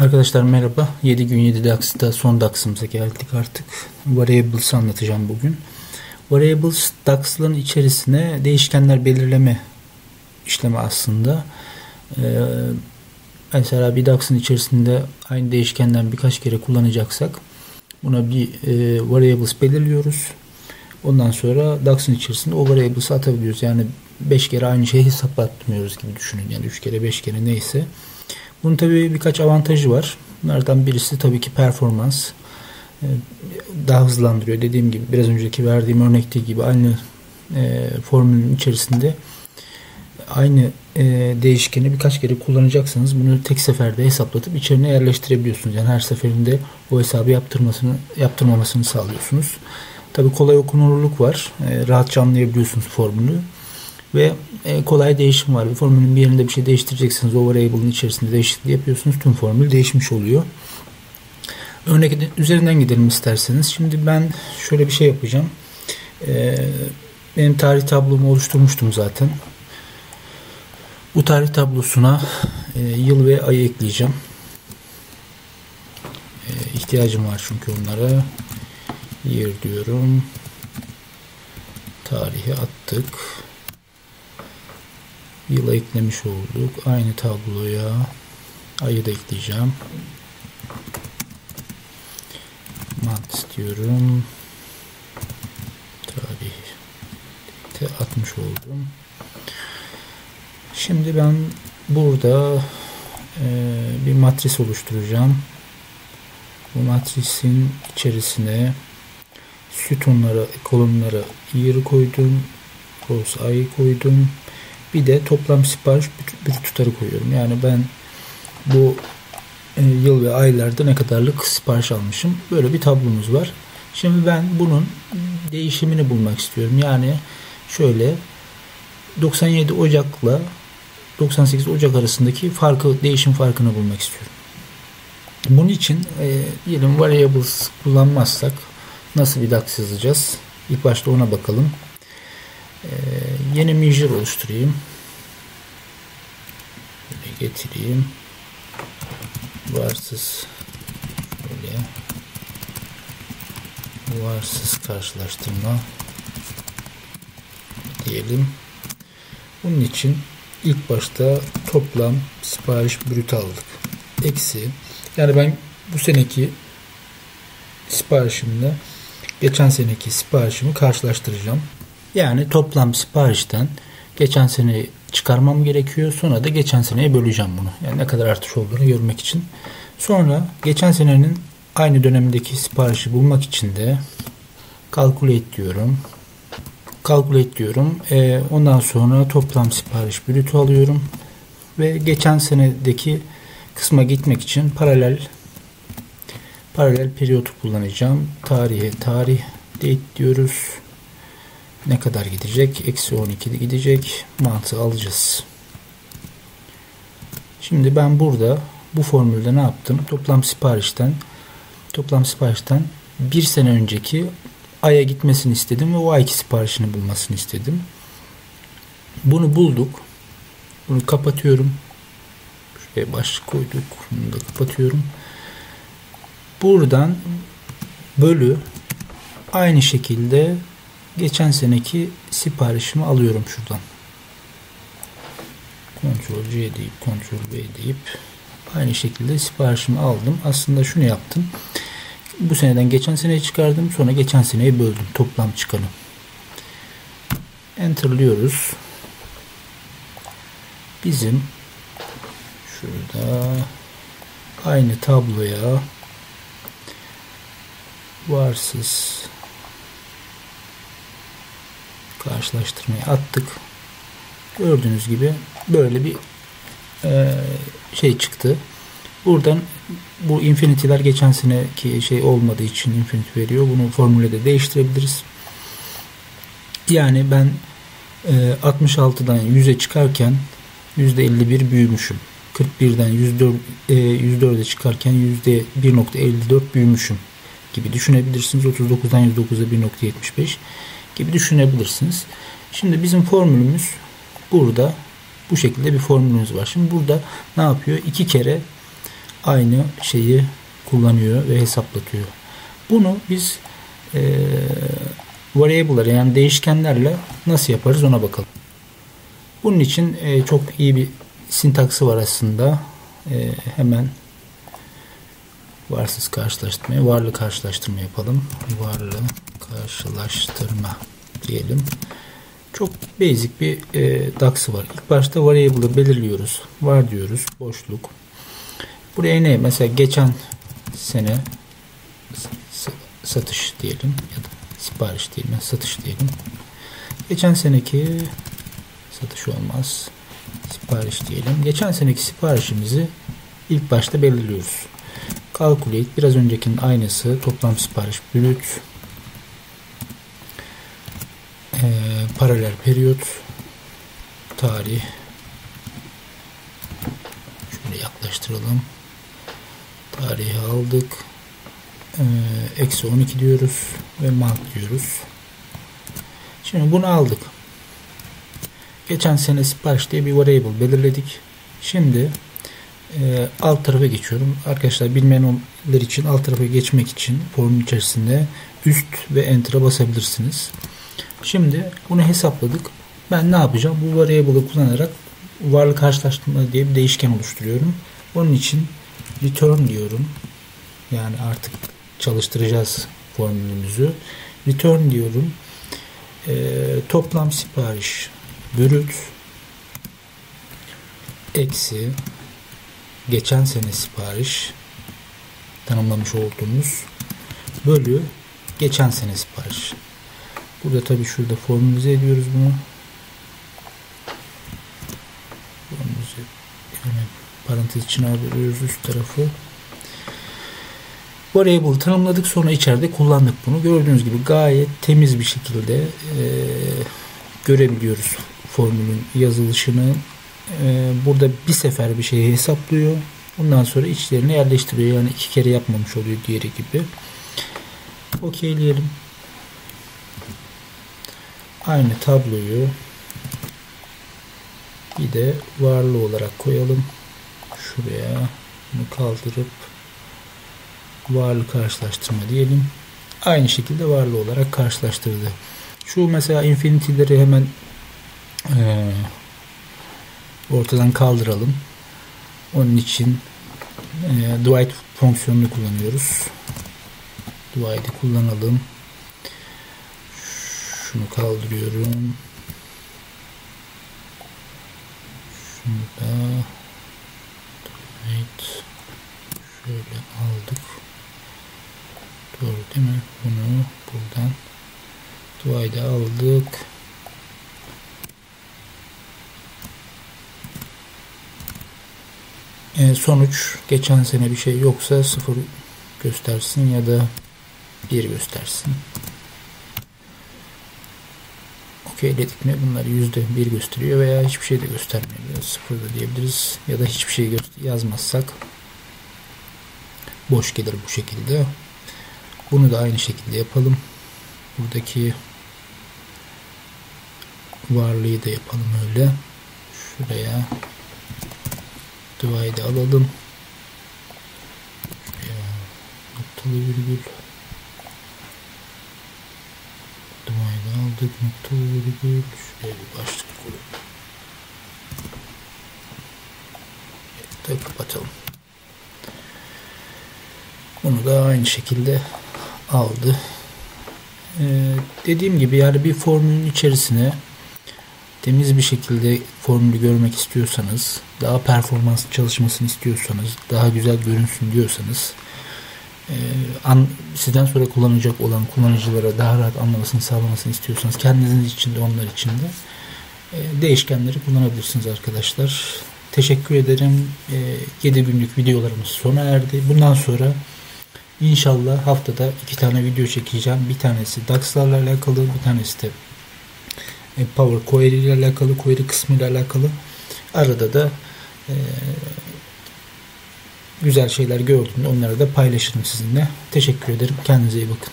Arkadaşlar merhaba. 7 gün 7 DAX'ta son DAX'ımıza geldik artık. Variables'ı anlatacağım bugün. Variables DAX'ların içerisine değişkenler belirleme işlemi aslında. Ee, mesela bir DAX'ın içerisinde aynı değişkenden birkaç kere kullanacaksak buna bir e, variables belirliyoruz. Ondan sonra DAX'ın içerisinde o variables'ı atabiliyoruz. Yani 5 kere aynı şeyi hesaplatmıyoruz gibi düşünün. Yani 3 kere 5 kere neyse. Bunun tabii birkaç avantajı var. Bunlardan birisi tabii ki performans. Ee, daha hızlandırıyor. Dediğim gibi biraz önceki verdiğim örnekte gibi aynı e, formülün içerisinde aynı e, değişkeni birkaç kere kullanacaksanız bunu tek seferde hesaplatıp içerine yerleştirebiliyorsunuz. Yani her seferinde o hesabı yaptırmasını yaptırmamasını sağlıyorsunuz. Tabii kolay okunurluk var. E, rahatça anlayabiliyorsunuz formülü. Ve e, kolay değişim var. Bir formülün bir yerinde bir şey değiştireceksiniz. O variable'ın içerisinde değişikliği yapıyorsunuz. Tüm formül değişmiş oluyor. Örnek üzerinden gidelim isterseniz. Şimdi ben şöyle bir şey yapacağım. E, benim tarih tablomu oluşturmuştum zaten. Bu tarih tablosuna e, yıl ve ayı ekleyeceğim. E, ihtiyacım var çünkü onlara. Year diyorum. Tarihi attık yıla eklemiş olduk. Aynı tabloya ayı da ekleyeceğim. Mant istiyorum. Tarih atmış oldum. Şimdi ben burada e, bir matris oluşturacağım. Bu matrisin içerisine sütunlara, kolonlara year koydum. Rows ayı koydum. Bir de toplam sipariş bir tutarı koyuyorum. Yani ben bu e, yıl ve aylarda ne kadarlık sipariş almışım. Böyle bir tablomuz var. Şimdi ben bunun değişimini bulmak istiyorum. Yani şöyle 97 Ocak'la 98 Ocak arasındaki farkı, değişim farkını bulmak istiyorum. Bunun için e, diyelim variables kullanmazsak nasıl bir DAX yazacağız? İlk başta ona bakalım. Ee, yeni measure oluşturayım. Böyle getireyim. Varsız böyle varsız karşılaştırma diyelim. Bunun için ilk başta toplam sipariş brüt aldık. Eksi yani ben bu seneki siparişimle geçen seneki siparişimi karşılaştıracağım. Yani toplam siparişten geçen sene çıkarmam gerekiyor. Sonra da geçen seneye böleceğim bunu. Yani ne kadar artış olduğunu görmek için. Sonra geçen senenin aynı dönemdeki siparişi bulmak için de calculate diyorum. Calculate diyorum. E, ondan sonra toplam sipariş brütü alıyorum. Ve geçen senedeki kısma gitmek için paralel paralel periyotu kullanacağım. Tarihe tarih date diyoruz ne kadar gidecek? Eksi 12 gidecek. Mantığı alacağız. Şimdi ben burada bu formülde ne yaptım? Toplam siparişten toplam siparişten bir sene önceki aya gitmesini istedim ve o ayki siparişini bulmasını istedim. Bunu bulduk. Bunu kapatıyorum. Şuraya başlık koyduk. Bunu da kapatıyorum. Buradan bölü aynı şekilde geçen seneki siparişimi alıyorum şuradan. Ctrl C deyip Ctrl V deyip aynı şekilde siparişimi aldım. Aslında şunu yaptım. Bu seneden geçen seneye çıkardım. Sonra geçen seneye böldüm. Toplam çıkanı. Enter'lıyoruz. Bizim şurada aynı tabloya varsız karşılaştırmayı attık. Gördüğünüz gibi böyle bir e, şey çıktı. Buradan bu infinity'ler geçen seneki şey olmadığı için infinity veriyor. Bunu formüle de değiştirebiliriz. Yani ben e, 66'dan 100'e çıkarken %51 büyümüşüm. 41'den 104, e, 104'e çıkarken %1.54 büyümüşüm gibi düşünebilirsiniz. 39'dan 109'a 1.75 gibi düşünebilirsiniz. Şimdi bizim formülümüz burada bu şekilde bir formülümüz var. Şimdi burada ne yapıyor? İki kere aynı şeyi kullanıyor ve hesaplatıyor. Bunu biz e, variable'ları yani değişkenlerle nasıl yaparız ona bakalım. Bunun için e, çok iyi bir sintaksı var aslında. E, hemen varsız karşılaştırmaya, varlı karşılaştırma yapalım. Varlı karşılaştırma diyelim. Çok basic bir e, DAX'ı var. İlk başta variable'ı belirliyoruz. Var diyoruz. Boşluk. Buraya ne? Mesela geçen sene satış diyelim ya da sipariş diyelim. Satış diyelim. Geçen seneki satış olmaz. Sipariş diyelim. Geçen seneki siparişimizi ilk başta belirliyoruz. Calculate biraz öncekinin aynısı. Toplam sipariş brüt. Ee, paralel periyot. Tarih. Şöyle yaklaştıralım. Tarihi aldık. Ee, eksi 12 diyoruz. Ve month diyoruz. Şimdi bunu aldık. Geçen sene sipariş diye bir variable belirledik. Şimdi e, alt tarafa geçiyorum. Arkadaşlar bilmeyenler için alt tarafa geçmek için formun içerisinde üst ve enter'a basabilirsiniz. Şimdi bunu hesapladık. Ben ne yapacağım? Bu variable'ı kullanarak varlık karşılaştırma diye bir değişken oluşturuyorum. Onun için return diyorum. Yani artık çalıştıracağız formülümüzü. Return diyorum. E, toplam sipariş brüt eksi geçen sene sipariş tanımlamış olduğumuz bölü geçen sene sipariş. Burada tabi şurada formülize ediyoruz bunu. Formülize yani parantez içine alıyoruz üst tarafı. Variable tanımladık sonra içeride kullandık bunu. Gördüğünüz gibi gayet temiz bir şekilde e, görebiliyoruz formülün yazılışını. E, burada bir sefer bir şeyi hesaplıyor. Ondan sonra içlerine yerleştiriyor. Yani iki kere yapmamış oluyor diğeri gibi. Okeyleyelim. Aynı tabloyu bir de varlı olarak koyalım. Şuraya bunu kaldırıp varlı karşılaştırma diyelim. Aynı şekilde varlı olarak karşılaştırdı. Şu mesela infinity'leri hemen e, ortadan kaldıralım. Onun için e, divide fonksiyonunu kullanıyoruz. Divide'i kullanalım. Şunu kaldırıyorum. Şunu da şöyle aldık. Doğru değil mi? Bunu buradan divide'e aldık. E, sonuç geçen sene bir şey yoksa sıfır göstersin ya da bir göstersin. Okeyledik mi bunları yüzde bir gösteriyor veya hiçbir şey de göstermiyor. Sıfır da diyebiliriz ya da hiçbir şey yazmazsak boş gelir bu şekilde. Bunu da aynı şekilde yapalım. Buradaki varlığı da yapalım öyle. Şuraya divide alalım. Şuraya noktalı virgül. Divide aldık noktalı virgül. Şuraya bir başlık koyalım. Evet, kapatalım. Bunu da aynı şekilde aldı. Ee, dediğim gibi yani bir formülün içerisine temiz bir şekilde formülü görmek istiyorsanız, daha performans çalışmasını istiyorsanız, daha güzel görünsün diyorsanız, e, an, sizden sonra kullanacak olan kullanıcılara daha rahat anlamasını sağlamasını istiyorsanız, kendiniz için de onlar için de e, değişkenleri kullanabilirsiniz arkadaşlar. Teşekkür ederim. E, 7 günlük videolarımız sona erdi. Bundan sonra İnşallah haftada iki tane video çekeceğim. Bir tanesi DAX'larla alakalı, bir tanesi de e, Power Query ile alakalı, query kısmı ile alakalı. Arada da e, güzel şeyler gördüğümde onları da paylaşırım sizinle. Teşekkür ederim. Kendinize iyi bakın.